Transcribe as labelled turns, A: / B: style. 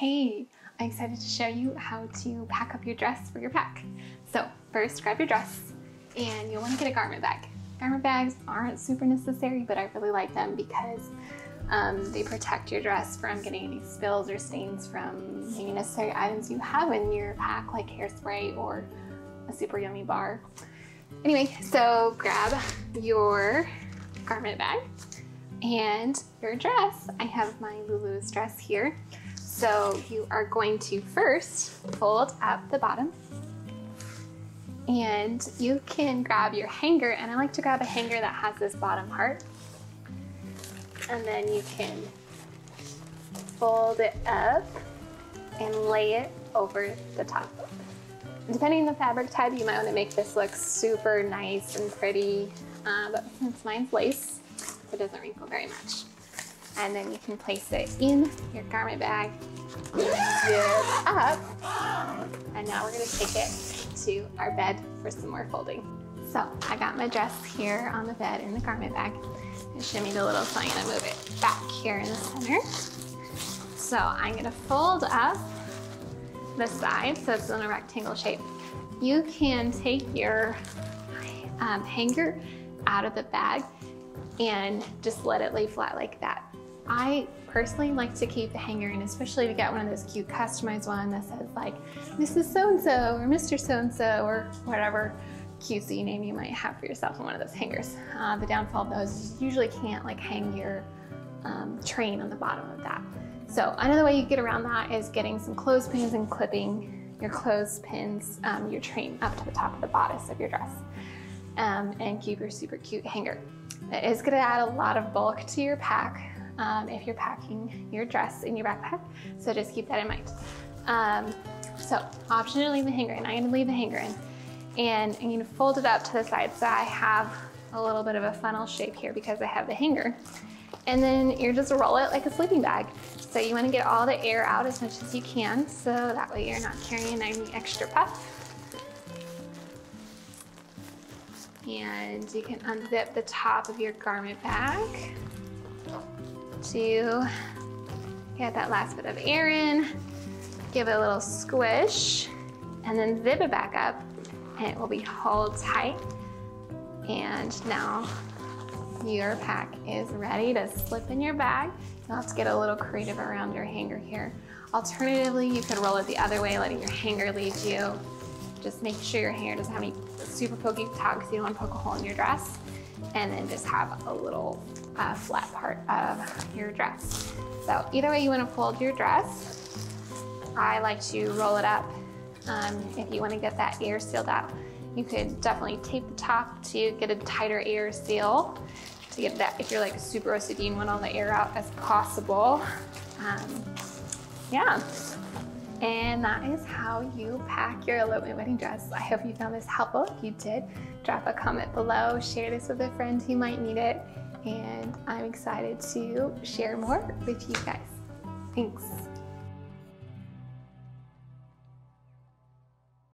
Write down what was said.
A: Hey, I'm excited to show you how to pack up your dress for your pack. So first grab your dress and you'll want to get a garment bag. Garment bags aren't super necessary, but I really like them because um, they protect your dress from getting any spills or stains from maybe necessary items you have in your pack like hairspray or a super yummy bar. Anyway, so grab your garment bag and your dress. I have my Lulu's dress here. So you are going to first fold up the bottom and you can grab your hanger and I like to grab a hanger that has this bottom part and then you can fold it up and lay it over the top. Depending on the fabric type, you might want to make this look super nice and pretty, uh, but since mine's lace, it doesn't wrinkle very much. And then you can place it in your garment bag, up, and now we're gonna take it to our bed for some more folding. So I got my dress here on the bed in the garment bag. And shimmy the little so I'm gonna move it back here in the center. So I'm gonna fold up the side so it's in a rectangle shape. You can take your um, hanger out of the bag and just let it lay flat like that. I personally like to keep the hanger in, especially if you get one of those cute customized one that says like Mrs. So-and-so or Mr. So-and-so or whatever cutesy name you might have for yourself in one of those hangers. Uh, the downfall of those is you usually can't like hang your um, train on the bottom of that. So another way you get around that is getting some clothespins and clipping your clothespins, um, your train up to the top of the bodice of your dress um, and keep your super cute hanger. It is gonna add a lot of bulk to your pack um, if you're packing your dress in your backpack, so just keep that in mind. Um, so option to leave the hanger in. I'm gonna leave the hanger in and I'm gonna fold it up to the side so I have a little bit of a funnel shape here because I have the hanger. And then you're just roll it like a sleeping bag. So you wanna get all the air out as much as you can so that way you're not carrying any extra puff. And you can unzip the top of your garment bag to get that last bit of air in, give it a little squish, and then zip it back up and it will be hold tight. And now your pack is ready to slip in your bag. You'll have to get a little creative around your hanger here. Alternatively, you could roll it the other way, letting your hanger lead you. Just make sure your hanger doesn't have any super pokey tags. You don't want to poke a hole in your dress. And then just have a little uh, flat part of your dress. So either way you want to fold your dress, I like to roll it up um, if you want to get that air sealed out. You could definitely tape the top to get a tighter air seal to get that if you're like super OCD and want all the air out as possible. Um, yeah. And that is how you pack your elopement wedding dress. I hope you found this helpful. If you did, drop a comment below, share this with a friend who might need it, and I'm excited to share more with you guys. Thanks.